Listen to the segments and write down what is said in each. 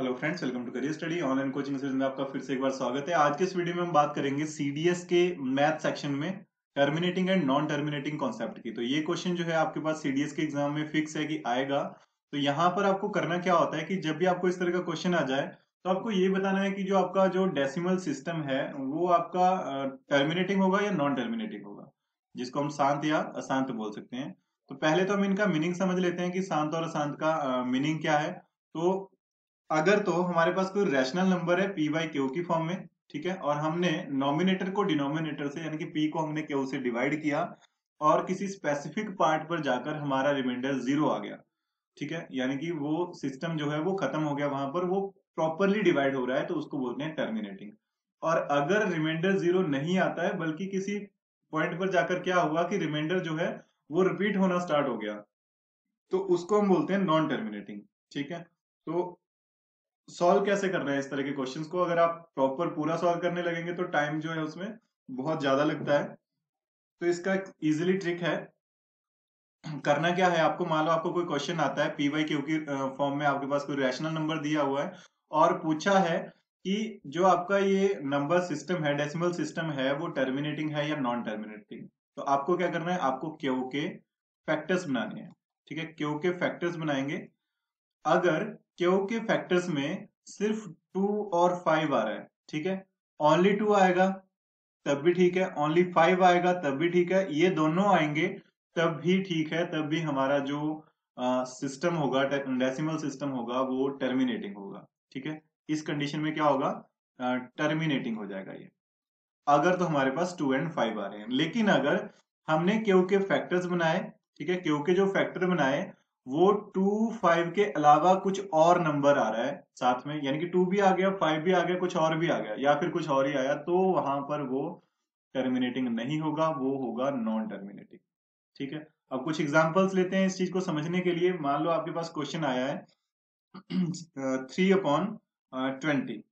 Hello friends welcome to career study online coaching series में आपका फिर से एक बार स्वागत है। आज के इस वीडियो में हम बात करेंगे सीडीएस के मैथ सेक्शन में terminating and non terminating concept की। तो ये क्वेश्चन जो है आपके पास सीडीएस के एग्ज़ाम में फिक्स है कि आएगा। तो यहाँ पर आपको करना क्या होता है कि जब भी आपको इस तरह का क्वेश्चन आ जाए तो आपको ये बताना है कि जो आपका जो डेसिमल सिस्टम है, वो आपका टर्मिनेटिंग होगा या नॉन टर्मिनेटिंग होगा। जिसको हम शांत या अशांत बोल सकते हैं। तो पहले तो हम इनका मीनिंग समझ लेते हैं कि शांत और अशांत का मीनिंग क्या है। तो अगर तो हमारे पास कोई रैशनल नंबर है पी बाई क्यू की फॉर्म में, ठीक है? और हमने नॉमिनेटर को डिनोमिनेटर से, यानी कि पी को हमने क्यू से डिवाइड किया और किसी स्पेसिफिक पार्ट पर जाकर हमारा रिमाइंडर ज़ीरो आ गया, ठीक है? यानी कि वो सिस्टम जो है वो खत्म हो गया वहाँ पर, वो प्रॉपरली डिवाइड हो रहा है तो उसको बोलते हैं टर्मिनेटिंग और अगर रिमाइंडर ज़ीरो नहीं आता है, बल्कि किसी पॉइंट पर जाकर क्या हुआ कि रिमाइंडर जो है वो रिपीट होना स्टार्ट हो गया तो उसको हम बोलते हैं नॉन टर्मिनेटिंग ठीक है? तो सॉल्व कैसे करना है इस तरह के क्वेश्चंस को? अगर आप प्रॉपर पूरा सॉल्व करने लगेंगे तो टाइम जो है उसमें बहुत ज़्यादा लगता है। तो इसका इजीली ट्रिक है। करना क्या है? आपको मान लो आपको कोई क्वेश्चन आता है पी वाई क्यू की फॉर्म में आपके पास कोई रैशनल नंबर दिया हुआ है और पूछा है कि जो आपका ये नंबर सिस्टम है डेसिमल सिस्टम है, वो टर्मिनेटिंग है या नॉन टर्मिनेटिंग तो आपको क्या करना है? आपको क्यू के फैक्टर्स बनाने हैं। ठीक है? क्यू के फैक्टर्स बनाएँगे। अगर क्यू के फैक्टर्स में सिर्फ़ टू और फाइव आ रहा है, ठीक है? ओनली टू आएगा, तब भी ठीक है। ओनली फाइव आएगा, तब भी ठीक है। ये दोनों आएँगे, तब भी ठीक है, तब भी हमारा जो सिस्टम होगा डेसिमल सिस्टम होगा, वो टर्मिनेटिंग होगा, ठीक है? इस कंडीशन में क्या होगा? टर्मिनेटिंग हो जाएगा ये। अगर तो हमारे पास टू एंड फाइव आ रहे हैं। लेकिन अगर हमने क्यू के फैक्टर्स बनाए, ठीक है? क्यू के जो फैक्टर बनाए वो टू फाइव के अलावा कुछ और नंबर आ रहा है साथ में, यानी कि टू भी आ गया फाइव भी आ गया, कुछ और भी आ गया, या फिर कुछ और ही आया तो वहाँ पर वो टर्मिनेटिंग नहीं होगा, वो होगा नॉन टर्मिनेटिंग ठीक है? अब कुछ एग्जांपल्स लेते हैं इस चीज़ को समझने के लिए। मान लो आपके पास क्वेश्चन आया है थ्री अपॉन ट्वेंटी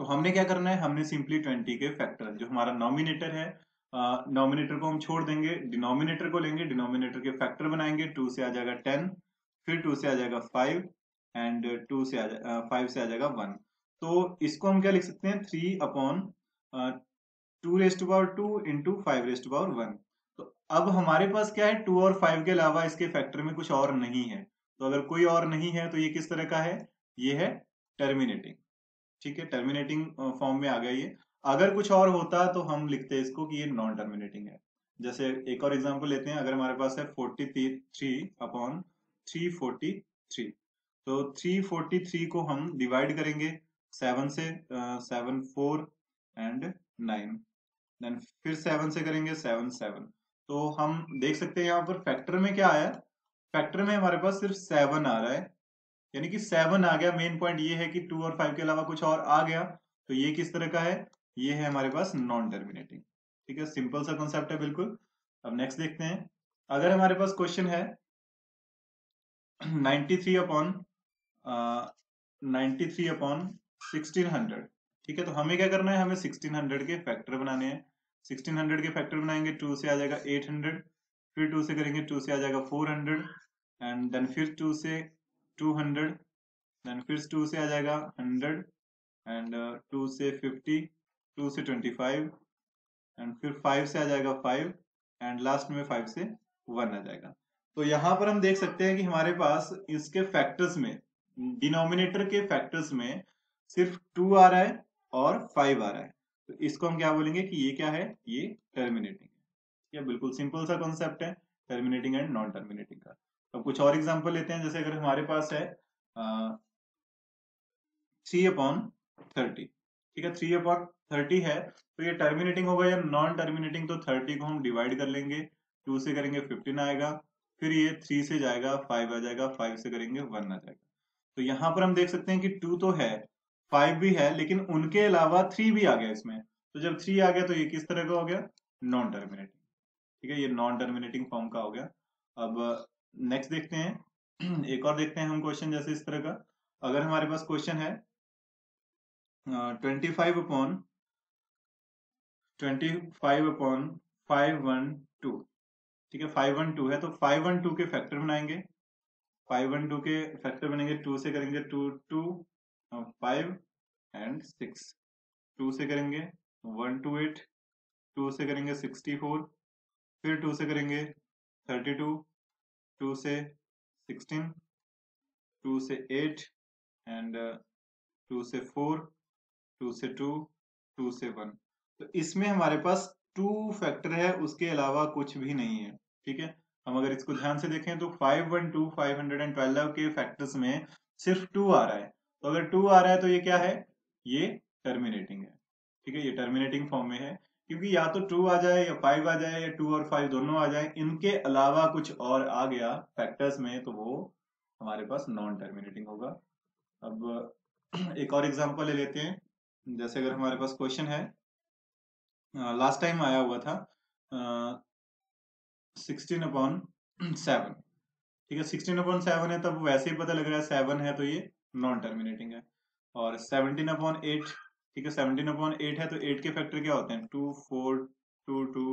तो हमने क्या करना है? हमने सिंपली ट्वेंटी के फैक्टर जो हमारा नॉमिनेटर है नॉमिनेटर को हम छोड़ देंगे डिनोमिनेटर को लेंगे डिनोमिनेटर के फैक्टर बनाएँगे टू से आ जाएगा टेन फिर टू से आ जाएगा फाइव एंड टू से फाइव से आ जाएगा वन तो इसको हम क्या लिख सकते हैं? Three upon two rest power two into five rest power one तो अब हमारे पास क्या है? टू और फाइव के अलावा इसके फैक्टर में कुछ और नहीं है। तो अगर कोई और नहीं है तो ये किस तरह का है? ये है टर्मिनेटिंग ठीक है? टर्मिनेटिंग फॉर्म में आ गया ये। अगर कुछ और होता तो हम लिखते हैं इसको कि ये नॉन टर्मिनेटिंग है। जैसे एक और एग्जांपल लेते हैं, अगर हमारे पास है forty three upon three forty three तो थ्री फोर्टी थ्री को हम डिवाइड करेंगे सेवन से seven four and nine then फिर सेवन से करेंगे सेवन सेवन तो हम देख सकते हैं यहाँ पर फैक्टर में क्या आया? फैक्टर में हमारे पास सिर्फ़ सेवन आ रहा है। यानी कि सेवन आ गया। मेन पॉइंट ये है कि टू और फाइव के अलावा कुछ और आ गया। तो ये किस तरह का है? ये है हमारे पास नॉन टर्मिनेटिंग ठीक है? सिंपल सा कॉन्सेप्ट है बिल्कुल। अब नेक्स्ट देखते हैं। अगर हमारे पास क्वेश्चन है 93 three upon ninety three upon sixteen hundred ठीक है? तो हमें क्या करना है? हमें सिक्सटीन हंड्रेड के फैक्टर बनाने हैं। सिक्सटीन हंड्रेड के फैक्टर बनाएँगे टू से आ जाएगा एट हंड्रेड फिर टू से करेंगे टू से आ जाएगा फोर हंड्रेड एंड देन फिर टू से टू हंड्रेड देन फिर टू से आ जाएगा हंड्रेड एंड टू से फिफ्टी टू से ट्वेंटी फाइव एंड फिर फाइव से आ जाएगा फाइव एंड लास्ट में फाइव से वन आ जाएगा। तो यहाँ पर हम देख सकते हैं कि हमारे पास इसके फैक्टर्स में डिनोमिनेटर के फैक्टर्स में सिर्फ़ टू आ रहा है और फाइव आ रहा है। तो इसको हम क्या बोलेंगे कि ये क्या है? ये टर्मिनेटिंग है। बिल्कुल सिंपल सा कॉन्सेप्ट है टर्मिनेटिंग एंड नॉन टर्मिनेटिंग का। अब कुछ और एग्जांपल लेते हैं, जैसे अगर हमारे पास है थ्री अपॉन थर्टी ठीक है थ्री अपॉन थर्टी है तो ये टर्मिनेटिंग होगा या नॉन टर्मिनेटिंग तो थर्टी को हम डिवाइड कर लेंगे टू से करेंगे फिफ्टीन आएगा, फिर ये थ्री से जाएगा फाइव आ जाएगा फाइव से करेंगे वन आ जाएगा। तो यहाँ पर हम देख सकते हैं कि टू तो है फाइव भी है, लेकिन उनके अलावा थ्री भी आ गया इसमें। तो जब थ्री आ गया तो ये किस तरह का हो गया? नॉन टर्मिनेटिंग ठीक है, ये नॉन टर्मिनेटिंग फॉर्म का हो गया। अब नेक्स्ट देखते हैं। एक और देखते हैं हम क्वेश्चन जैसे इस तरह का। अगर हमारे पास क्वेश्चन है twenty five upon twenty five upon five one two ठीक है फाइव वन टू है तो फाइव वन टू के फैक्टर बनाएँगे। फाइव वन टू के फैक्टर बनेंगे टू से करेंगे two two five and six two से करेंगे वन टू एट टू से करेंगे सिक्सटी फोर फिर टू से करेंगे थर्टी टू टू से सिक्सटीन टू से एट एंड टू से फोर टू से टू टू से वन। तो इसमें हमारे पास टू फैक्टर है, उसके अलावा कुछ भी नहीं है, ठीक है? हम अगर इसको ध्यान से देखें तो five one two, five hundred and twelve के फैक्टर्स में सिर्फ़ टू आ रहा है। तो अगर टू आ रहा है तो ये क्या है? ये टर्मिनेटिंग है, ठीक है? ये टर्मिनेटिंग फॉर्म में है, क्योंकि या तो टू आ जाए या फाइव आ जाए या टू और फाइव दोनों आ जाए, इनके अलावा कुछ और आ गया फैक्टर्स में तो वो हमारे पास नॉन टर्मिनेटिंग होगा। अब एक और एग्जांपल ले लेते हैं। जैसे अगर हमारे पास क्वेश्चन है लास्ट टाइम आया हुआ था सिक्सटीन अपॉन सेवन ठीक है सिक्सटीन अपॉन सेवन है, तब वैसे ही पता लग रहा है सेवन है तो ये नॉन टर्मिनेटिंग है। और सेवनटीन अपॉन एट ठीक है सेवनटीन अपॉन एट है तो एट के फैक्टर क्या होते हैं? Two four two two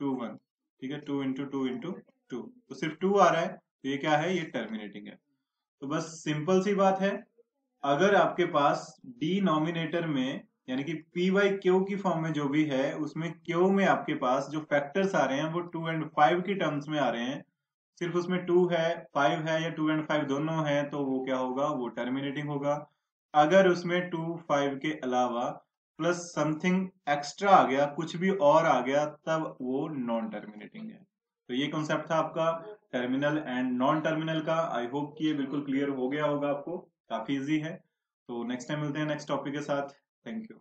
two one ठीक है two into two into two तो सिर्फ़ टू आ रहा है तो ये क्या है? ये टर्मिनेटिंग है। तो बस सिंपल सी बात है अगर आपके पास डिनोमिनेटर में, यानी कि पी वाई क्यू की फॉर्म में जो भी है, उसमें क्यू में आपके पास जो फैक्टर्स आ रहे हैं, वो टू एंड फाइव की टर्म्स में आ रहे हैं। सिर्फ़ उसमें टू है फाइव है या टू एंड फाइव दोनों है तो वो क्या होगा? वो टर्मिनेटिंग होगा। अगर उसमें टू फाइव के अलावा प्लस समथिंग एक्स्ट्रा आ गया, कुछ भी और आ गया, तब वो नॉन टर्मिनेटिंग है। तो ये कॉन्सेप्ट था आपका टर्मिनल एंड नॉन टर्मिनल का। आई होप कि ये बिल्कुल क्लियर हो गया होगा आपको। काफ़ी इजी है। तो नेक्स्ट टाइम मिलते हैं नेक्स्ट टॉपिक के साथ। Thank you